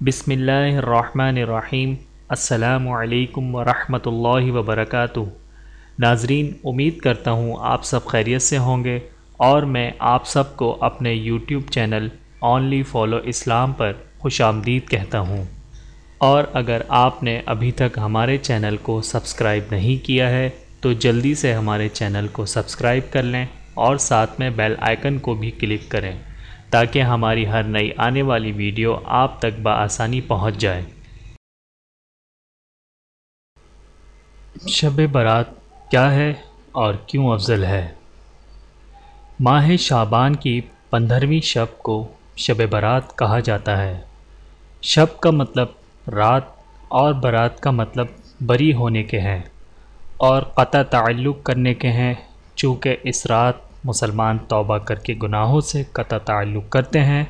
بسم اللہ الرحمن الرحیم۔ السلام علیکم ورحمۃ اللہ وبرکاتہ۔ ناظرین، امید کرتا ہوں آپ سب خیریت سے ہوں گے اور میں آپ سب کو اپنے YouTube channel only follow Islam پر خوش آمدید کہتا ہوں۔ اور اگر آپ نے ابھی تک ہمارے چینل کو سبسکرائب نہیں کیا ہے، تو جلدی سے ہمارے چینل کو سبسکرائب کر لیں اور ساتھ میں بیل آئیکن کو بھی کلک کریں۔ تاکہ ہماری ہر نئی آنے والی ویڈیو آپ تک بآسانی پہنچ جائے۔ شب برات کیا ہے اور کیوں افضل ہے؟ ماہ شابان کی پندرہویں شب کو شب برات کہا جاتا ہے۔ شب کا مطلب رات اور برات کا مطلب بری ہونے کے ہیں اور قطع تعلق کرنے کے ہیں چونکہ اس رات مسلمان توبہ کر کے گناہوں سے قطع تعلق کرتے ہیں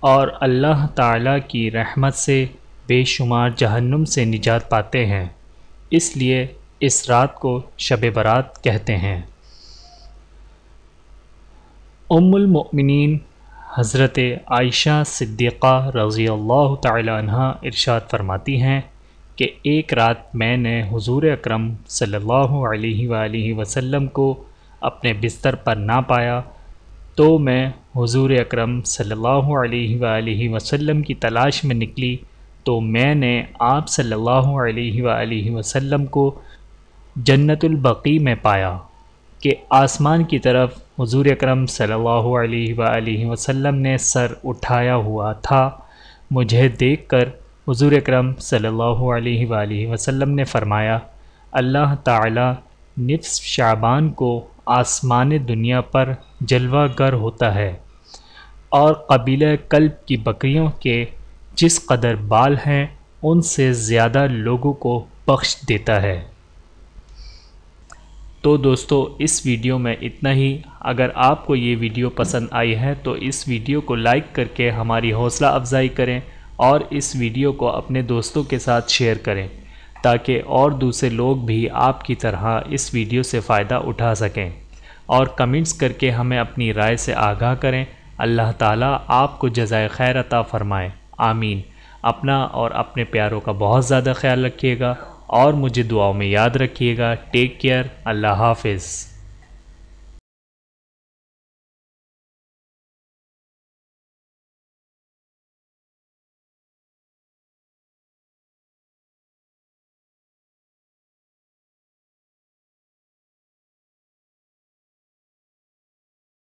اور اللہ تعالیٰ کی رحمت سے بے شمار جہنم سے نجات پاتے ہیں۔ اس لیے اس رات کو شب برات کہتے ہیں۔ ام المؤمنین، حضرت عائشہ صدیقہ رضی اللہ تعالی عنہ ارشاد فرماتی ہیں کہ ایک رات میں نے حضور اکرم صلی اللہ علیہ وآلہ وسلم کو اپنے بستر پر نہ پایا تو میں حضور اکرم صلی اللہ علیہ وآلہ وسلم کی تلاش میں نکلی تو میں نے آپ صلی اللہ علیہ وآلہ وسلم کو جنت البقی میں پایا کہ آسمان کی طرف حضور اکرم صلی اللہ علیہ وآلہ وسلم نے سر اٹھایا ہوا تھا۔ مجھے دیکھ کر حضور اکرم صلی اللہ علیہ وآلہ وسلم نے فرمایا، اللہ تعالی نفس شعبان کو آسمان دنیا پر جلوہ گر ہوتا ہے اور قبیلہ قلب کی بکریوں کے جس قدر بال ہیں، ان سے زیادہ لوگوں کو بخش دیتا ہے۔ تو دوستو، اس ویڈیو میں اتنا ہی۔ اگر آپ کو یہ ویڈیو پسند آئی ہے، تو اس ویڈیو کو لائک کر کے ہماری حوصلہ افزائی کریں اور اس ویڈیو کو اپنے دوستوں کے ساتھ شیئر کریں۔ تاکہ اور دوسرے لوگ بھی آپ کی طرح اس ویڈیو سے فائدہ اٹھا سکیں اور کمنٹس کر کے ہمیں اپنی رائے سے آگاہ کریں۔ اللہ تعالیٰ آپ کو جزائے خیر عطا فرمائے۔ آمین۔ اپنا اور اپنے پیاروں کا بہت زیادہ خیال رکھیے گا اور مجھے دعاؤں میں یاد رکھیے گا۔ ٹیک کیئر اللہ حافظ۔